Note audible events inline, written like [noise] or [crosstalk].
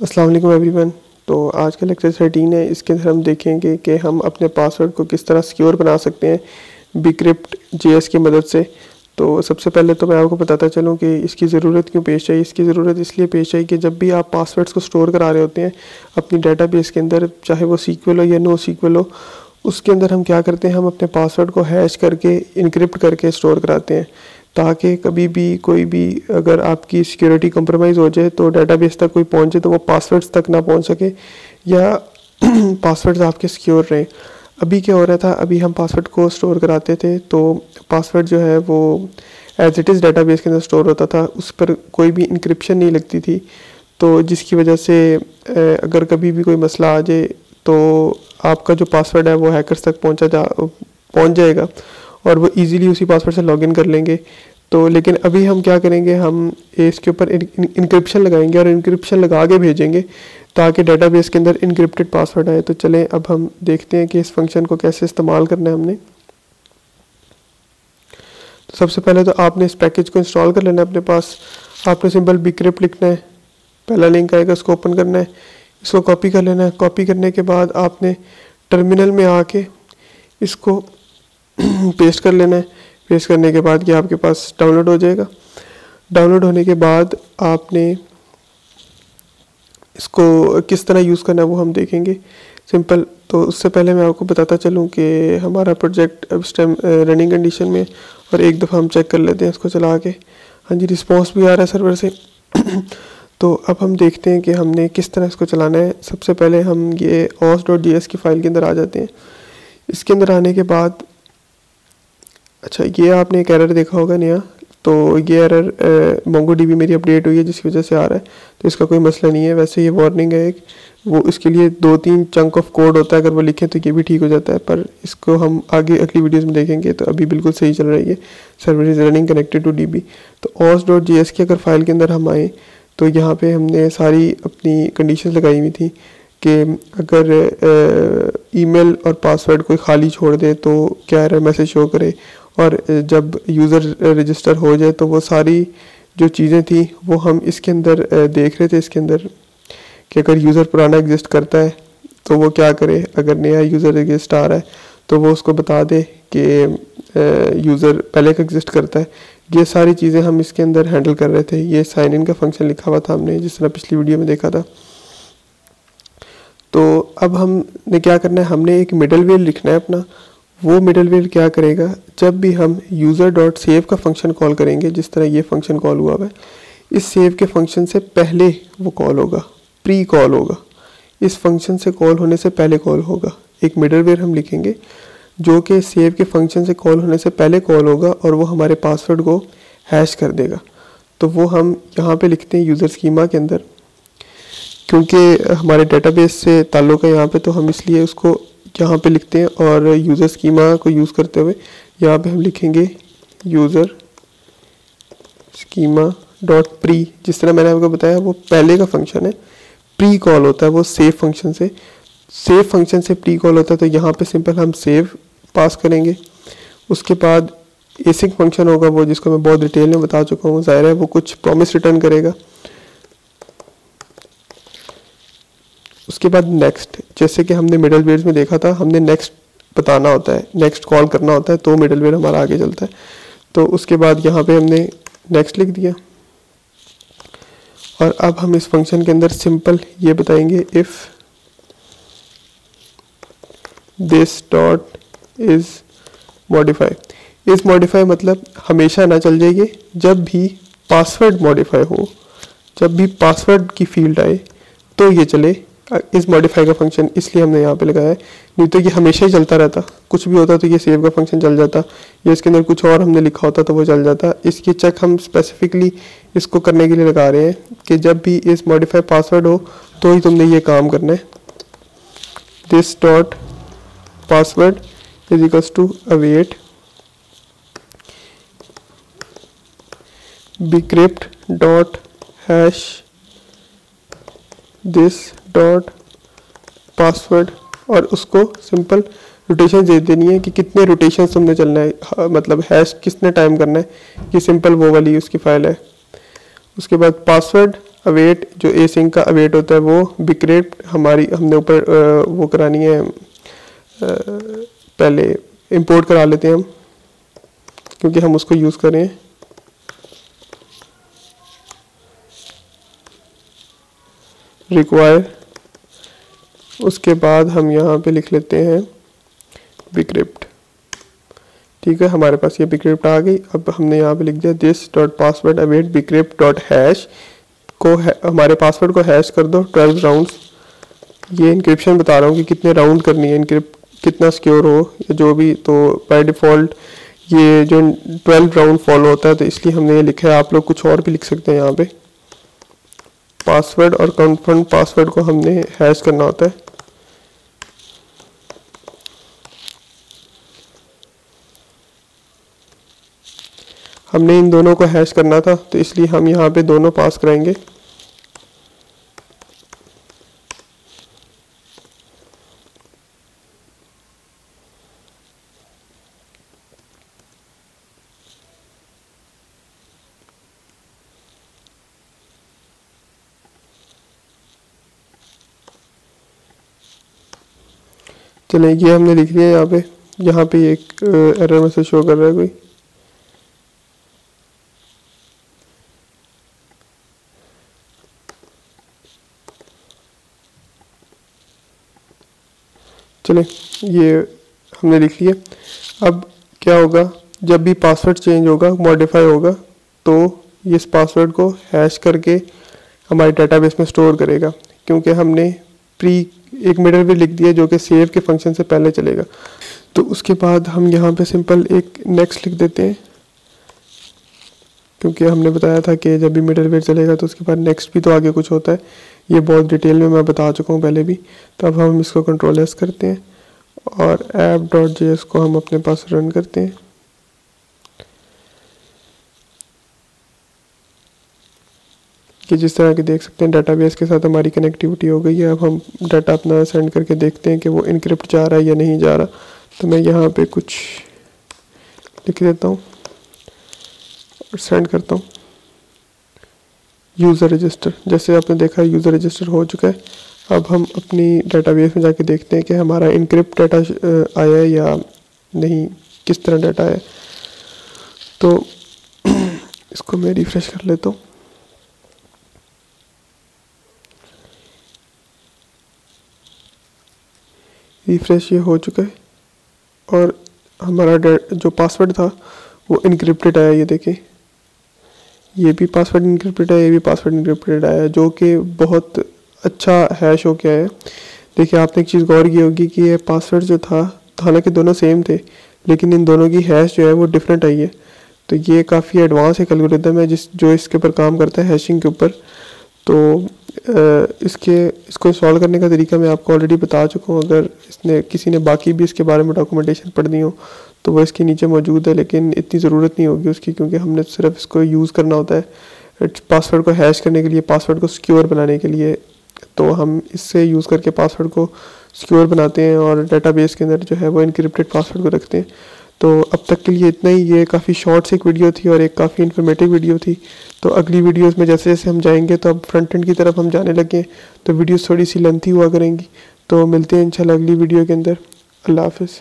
अस्सलाम वालेकुम एवरीवन। तो आज का लेक्चर थर्टीन है। इसके अंदर हम देखेंगे कि हम अपने पासवर्ड को किस तरह सिक्योर बना सकते हैं बिक्रिप्ट जेएस की मदद से। तो सबसे पहले तो मैं आपको बताता चलूँ कि इसकी ज़रूरत क्यों पेश आई। इसकी ज़रूरत इसलिए पेश आई कि जब भी आप पासवर्ड्स को स्टोर करा रहे होते हैं, अपनी डाटाबेस के अंदर, चाहे वो सीक्वल हो या नो सीक्वल हो, उसके अंदर हम क्या करते हैं? हम अपने पासवर्ड को हैश करके इनक्रिप्ट करके स्टोर कराते हैं। ताकि कभी भी कोई भी अगर आपकी सिक्योरिटी कम्प्रोमाइज़ हो जाए तो डाटाबेस तक कोई पहुँचे तो वो पासवर्ड्स तक ना पहुँच सके या [clears throat] पासवर्ड्स आपके सिक्योर रहें। अभी क्या हो रहा था? अभी हम पासवर्ड को स्टोर कराते थे तो पासवर्ड जो है वो एज इट इज़ डाटाबेस के अंदर स्टोर होता था। उस पर कोई भी इंक्रिप्शन नहीं लगती थी। तो जिसकी वजह से अगर कभी भी कोई मसला आ जाए तो आपका जो पासवर्ड है वो हैकर्स तक पहुँचा जा, पहुँच जाएगा। और वो इजीली उसी पासवर्ड से लॉगिन कर लेंगे। तो लेकिन अभी हम क्या करेंगे, हम इसके ऊपर इंक्रिप्शन लगाएँगे और इंक्रिप्शन लगा के भेजेंगे ताकि डेटाबेस के अंदर इनक्रिप्टेड पासवर्ड आए। तो चलें, अब हम देखते हैं कि इस फ़ंक्शन को कैसे इस्तेमाल करना है हमने। तो सबसे पहले तो आपने इस पैकेज को इंस्टॉल कर लेना है अपने पास। आपने सिंपल बिक्रिप्ट लिखना है। पहला लिंक आएगा, उसको ओपन करना है। इसको कॉपी कर लेना है। कॉपी करने के बाद आपने टर्मिनल में आके इसको [clears throat] पेस्ट कर लेना है। पेस्ट करने के बाद ये आपके पास डाउनलोड हो जाएगा। डाउनलोड होने के बाद आपने इसको किस तरह यूज़ करना है वो हम देखेंगे। सिंपल तो उससे पहले मैं आपको बताता चलूँ कि हमारा प्रोजेक्ट अब इस टाइम रनिंग कंडीशन में और एक दफ़ा हम चेक कर लेते हैं इसको चला के। हाँ जी रिस्पॉन्स भी आ रहा है सर्वर से। [clears throat] तो अब हम देखते हैं कि हमने किस तरह इसको चलाना है। सबसे पहले हम ये ऑस डॉट जी की फ़ाइल के अंदर आ जाते हैं। इसके अंदर आने के बाद अच्छा ये आपने एक एरर देखा होगा नया। तो ये एरर मोंगो डी मेरी अपडेट हुई है, जिसकी वजह से आ रहा है। तो इसका कोई मसला नहीं है। वैसे ये वार्निंग है एक। वो इसके लिए दो तीन चंक ऑफ़ कोड होता है, अगर वो लिखें तो ये भी ठीक हो जाता है। पर इसको हम आगे अगली वीडियोस में देखेंगे तो अभी बिल्कुल सही चल रही है। Server is running connected to DB तो ऑस डॉट जी की अगर फ़ाइल के अंदर हम आए तो यहाँ पे हमने सारी अपनी कंडीशन लगाई हुई थी कि अगर ईमेल और पासवर्ड कोई खाली छोड़ दे तो क्या एरर मैसेज शो करे? और जब यूज़र रजिस्टर हो जाए तो वो सारी जो चीज़ें थी, वो हम इसके अंदर देख रहे थे, इसके अंदर कि अगर यूज़र पुराना एग्जिस्ट करता है तो वो क्या करे? अगर नया यूज़र एग्जिस्ट आ रहा है तो वो उसको बता दे कि यूज़र पहले का एग्जिस्ट करता है। ये सारी चीज़ें हम इसके अंदर हैंडल कर रहे थे। ये साइन इन का फ़ंक्शन लिखा हुआ था हमने, जिस तरह पिछली वीडियो में देखा था। तो अब हमने क्या करना है? हमने एक मिडल वेल लिखना है अपना। वो मिडल वेयर क्या करेगा? जब भी हम यूज़र डॉट सेव का फ़ंक्शन कॉल करेंगे, जिस तरह ये फ़ंक्शन कॉल हुआ है, इस सेव के फ़ंक्शन से पहले वो कॉल होगा प्री कॉल होगा। इस फ़ंक्शन से कॉल होने से पहले कॉल होगा। एक मिडल वेयर हम लिखेंगे, जो कि सेव के फ़ंक्शन से कॉल होने से पहले कॉल होगा और वो हमारे पासवर्ड को हैश कर देगा। तो वो हम यहाँ पे लिखते हैं यूज़र स्कीमा के अंदर, क्योंकि हमारे डेटाबेस से ताल्लुक़ है यहाँ पे तो हम इसलिए उसको यहाँ पे लिखते हैं और यूज़र स्कीमा को यूज़ करते हुए यहाँ पे हम लिखेंगे यूज़र स्कीमा डॉट प्री जिस तरह मैंने आपको बताया, वो पहले का फ़ंक्शन है। प्री कॉल होता है, वो सेव फ़ंक्शन से। सेव फ़ंक्शन से प्री कॉल होता है तो यहाँ पे सिंपल हम सेव पास करेंगे। उसके बाद एसिक फ़ंक्शन होगा, वो जिसको मैं बहुत डिटेल में बता चुका हूँ, ज़ाहिर है वो कुछ प्रॉमिस रिटर्न करेगा। उसके बाद नेक्स्ट जैसे कि हमने मिडल वेयर में देखा था, हमने नेक्स्ट बताना होता है नेक्स्ट कॉल करना होता है तो मिडल वेयर हमारा आगे चलता है। तो उसके बाद यहाँ पे हमने नेक्स्ट लिख दिया। और अब हम इस फ़ंक्शन के अंदर सिंपल ये बताएँगे if this dot is modify इस मॉडिफाई मतलब हमेशा ना चल जाइए जब भी पासवर्ड मॉडिफाई हो, जब भी पासवर्ड की फ़ील्ड आए तो ये चले। इस मॉडिफाई का फ़ंक्शन इसलिए हमने यहाँ पे लगाया है। नहीं तो ये हमेशा ही चलता रहता। कुछ भी होता तो ये सेव का फ़ंक्शन चल जाता। या इसके अंदर कुछ और हमने लिखा होता तो वो चल जाता। इसकी चेक हम स्पेसिफिकली इसको करने के लिए लगा रहे हैं कि जब भी इस मॉडिफाई पासवर्ड हो तो ही तुमने ये काम करना है। This dot password is equals to await bcrypt dot hash this dot password और उसको सिंपल रोटेशन दे देनी है कि कितने रोटेशन तुमने चलना है। हाँ, मतलब हैश किसने टाइम करना है ये सिंपल वो वाली उसकी फ़ाइल है। उसके बाद पासवर्ड अवेट जो ए सिंक का अवेट होता है वो बिक्रेट हमारी हमने ऊपर वो करानी है पहले इंपोर्ट करा लेते हैं हम क्योंकि हम उसको यूज़ करें रिक्वायर उसके बाद हम यहाँ पे लिख लेते हैं बिक्रिप्ट ठीक है हमारे पास ये बिक्रिप्ट आ गई। अब हमने यहाँ पे लिख दिया this dot password await bcrypt dot hash को है, हमारे पासवर्ड को हैश कर दो। ट्वेल्व राउंड्स ये इंक्रिप्शन बता रहा हूँ कि कितने राउंड करनी है इनक्रिप्ट कितना सिक्योर हो या जो भी। तो बाय डिफ़ॉल्ट ये जो ट्वेल्व राउंड फॉलो होता है तो इसलिए हमने ये लिखा है। आप लोग कुछ और भी लिख सकते हैं यहाँ पे। पासवर्ड और कन्फर्म पासवर्ड को हमने हैश करना होता है। हमने इन दोनों को हैश करना था तो इसलिए हम यहाँ पे दोनों पास कराएँगे। चलें, ये हमने लिख दिया यहाँ पे यहाँ पे एक एरर मैसेज शो कर रहा है कोई। चलें, ये हमने लिख लिया। अब क्या होगा? जब भी पासवर्ड चेंज होगा मॉडिफाई होगा तो इस पासवर्ड को हैश करके हमारे डेटाबेस में स्टोर करेगा, क्योंकि हमने प्री एक मिडल भी लिख दिया जो कि सेव के फ़ंक्शन से पहले चलेगा। तो उसके बाद हम यहाँ पे सिंपल एक नेक्स्ट लिख देते हैं, क्योंकि हमने बताया था कि जब भी मिडल वेयर चलेगा तो उसके बाद नेक्स्ट भी तो आगे कुछ होता है। ये बहुत डिटेल में मैं बता चुका हूँ पहले भी। तो अब हम इसको कंट्रोल एस करते हैं और ऐप डॉट जे को हम अपने पास रन करते हैं। कि जिस तरह के देख सकते हैं डाटाबेस के साथ हमारी कनेक्टिविटी हो गई है। अब हम डाटा अपना सेंड करके देखते हैं कि वो इनक्रिप्ट जा रहा है या नहीं जा रहा। तो मैं यहाँ पे कुछ लिख देता हूँ सेंड करता हूँ। यूज़र रजिस्टर जैसे आपने देखा यूज़र रजिस्टर हो चुका है। अब हम अपनी डाटाबेस में जाके देखते हैं कि हमारा इनक्रिप्ट डाटा आया है या नहीं, किस तरह डाटा है। तो [clears throat] इसको मैं रिफ़्रेश कर लेता हूँ। रिफ्रेश ये हो चुका है। और हमारा जो पासवर्ड था, वो इनक्रिप्टेड आया, ये देखिए। ये भी पासवर्ड इनक्रिप्टेड है, ये भी पासवर्ड इनक्रिप्टेड आया जो कि बहुत अच्छा हैश हो गया है। देखिए, आपने एक चीज़ गौर की होगी कि ये पासवर्ड जो था, हालाँकि दोनों सेम थे, लेकिन इन दोनों की हैश जो है वो डिफरेंट आई है। तो ये काफ़ी एडवांस एक एल्गोरिदम है, जिस, जो इसके ऊपर काम करता है हैशिंग के ऊपर। तो इसके, इसको सॉल्व करने का तरीका मैं आपको ऑलरेडी बता चुका हूँ। अगर इसने, किसी ने बाकी भी इसके बारे में डॉक्यूमेंटेशन पढ़नी हो तो वो इसके नीचे मौजूद है, लेकिन इतनी ज़रूरत नहीं होगी उसकी, क्योंकि हमने सिर्फ़ इसको यूज़ करना होता है। पासवर्ड को हैश करने के लिए पासवर्ड को सिक्योर बनाने के लिए। तो हम इससे यूज़ करके पासवर्ड को सिक्योर बनाते हैं और डाटाबेस के अंदर जो है वो इनक्रिप्टेड पासवर्ड को रखते हैं। तो अब तक के लिए इतना ही। ये काफ़ी शॉर्ट सी एक वीडियो थी और एक काफ़ी इन्फॉर्मेटिव वीडियो थी। तो अगली वीडियोस में जैसे जैसे हम जाएँगे तो अब फ्रंट एंड की तरफ़ हम जाने लगे तो वीडियोस थोड़ी सी लेंथी हुआ करेंगी। तो मिलते हैं इंशाल्लाह अगली वीडियो के अंदर। अल्लाह हाफिज़।